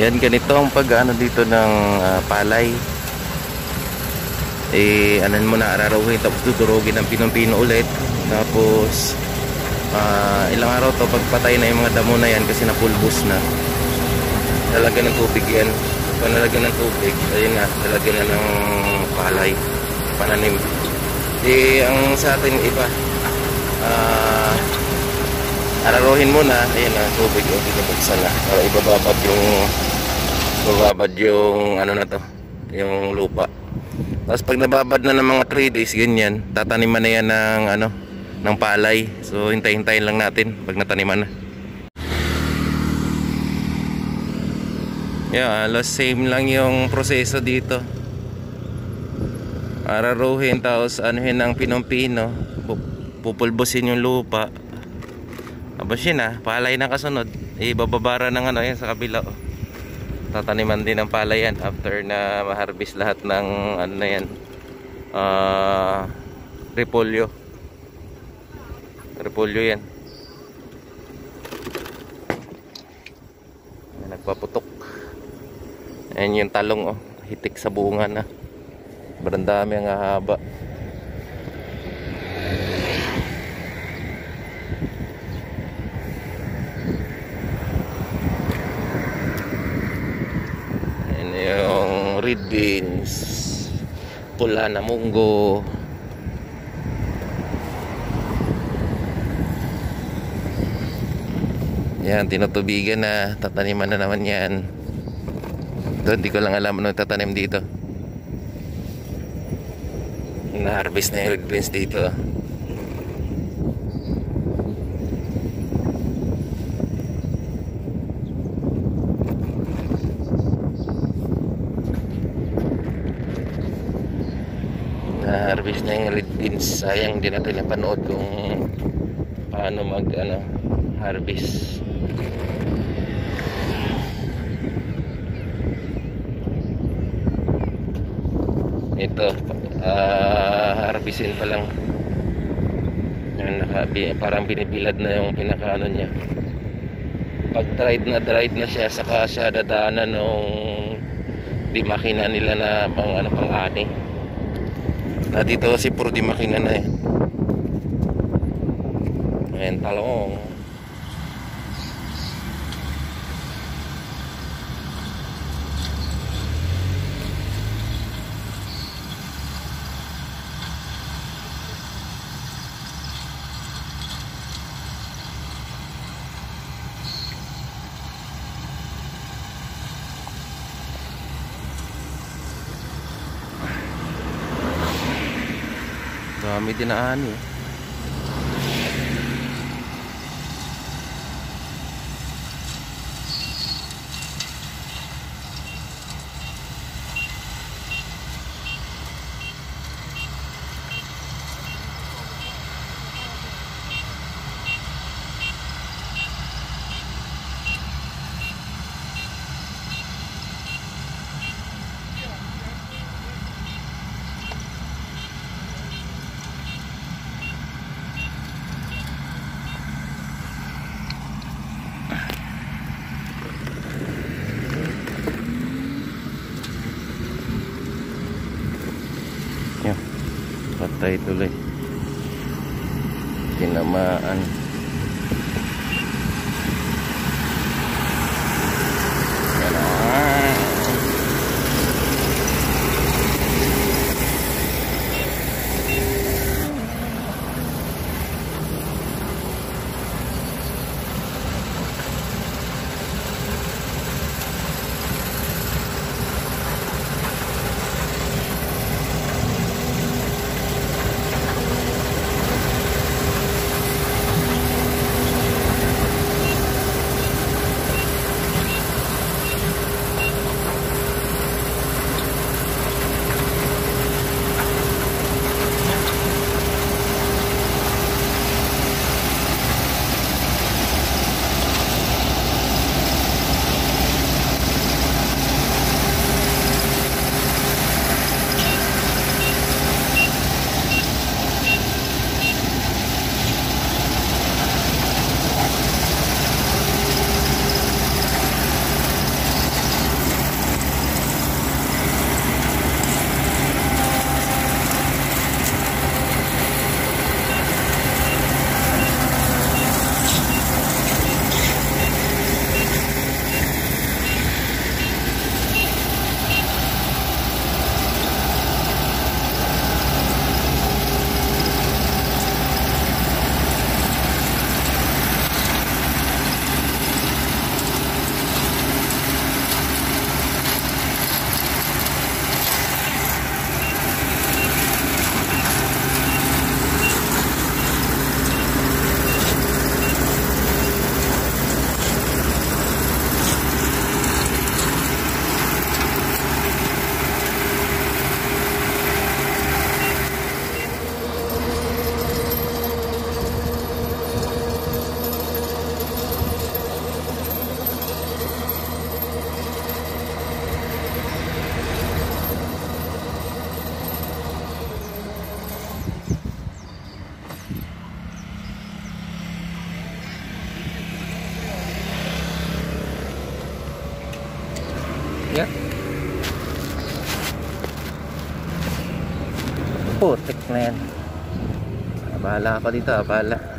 Yan, ganito ang pag-ano dito ng ah, palay. Eh, anan mo na, ararawin, tapos dudurugin ng pinumpino ulit. Tapos, ah, ilang araw to, pagpatay na yung mga damo na yan kasi napulbos na. Lalagyan ng tubig yan. Pag nalagyan ng tubig, ayun na, lalagyan na ng palay, pananim. Di, ang sa atin iba, ah, araruhin muna, ayun na, tubig, o, binubuksan na, para ibababad yung, ibababad yung, ano na to, yung lupa. Tapos pag nababad na ng mga 3 days, ganyan, tataniman na yan ng, ano, ng palay. So, hintay-hintayin lang natin pag nataniman na. Yeah, alos same lang yung proseso dito. Araruhin tapos anuhin ng pinong-pino. Pu- Pupulbusin yung lupa. Tapos yun ah, palay na kasunod. Ibababara ng ano yan sa kabila. Oh. Tataniman din ng palay yan after na ma-harvest lahat ng ano na yan. Ah, repolyo. Repolyo yan. Nagpaputok. Ayan yung talong oh. Hitik sa bunga na. Sobrang dami ang haba. Ayan red beans. Pula na munggo. Yan, tinutubigan na. Tataniman na naman yan. Ito, hindi ko lang alam ano tatanim dito. Na-harvest na yung red beans dito. Na-harvest na yung red beans. Sayang hindi natin napanood kung paano mag ano, harvest. ito uh, harvestin pa lang yan, naka, parang binibilad na yung pinakaano niya pag dried na dried na siya saka siya dadaanan nung di makina nila na pang ano pang ani na dito kasi puro di makina na eh. Ayan talong Dami dinaan eh. tulay-tulay tinamaan na. Ah, Bahala ako dito, ah, bahala.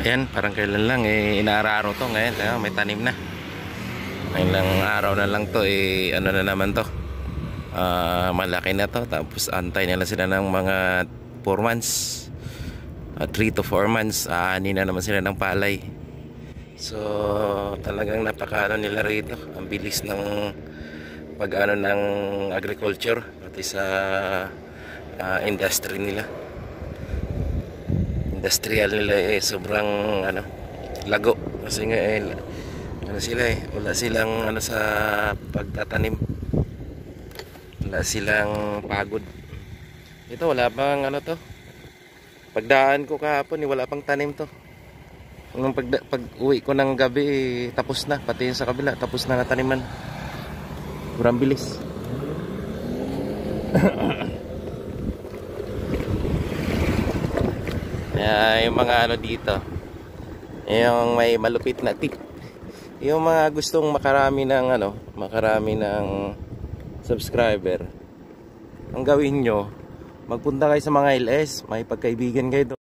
Ayan, parang kailan lang eh inaararo to ngayon, eh, may tanim na. Ilang araw na lang to eh ano na naman to. Ah, malaki na to tapos antay nila sila ng mga 4 months. 3 to 4 months, aani na naman sila ng palay. So, talagang napakaano nila rito. Ang bilis ng pag-ano ng agriculture pati sa ah, industry nila. Industrial nila eh sobrang ano lago kasi nga eh ano sila eh wala silang ano sa pagtatanim. Wala silang pagod. Ito wala pang ano to. Pagdaan ko kahapon eh, wala pang tanim to. Nung pag, pag uwi ko ng gabi, eh, tapos na. Pati yung sa kabila, tapos na nataniman. Kurang bilis. Kaya yung mga ano dito, yung may malupit na tip. Yung mga gustong makarami ng ano, makarami ng subscriber. Ang gawin nyo, magpunta kayo sa mga LS, may pagkaibigan kayo doon.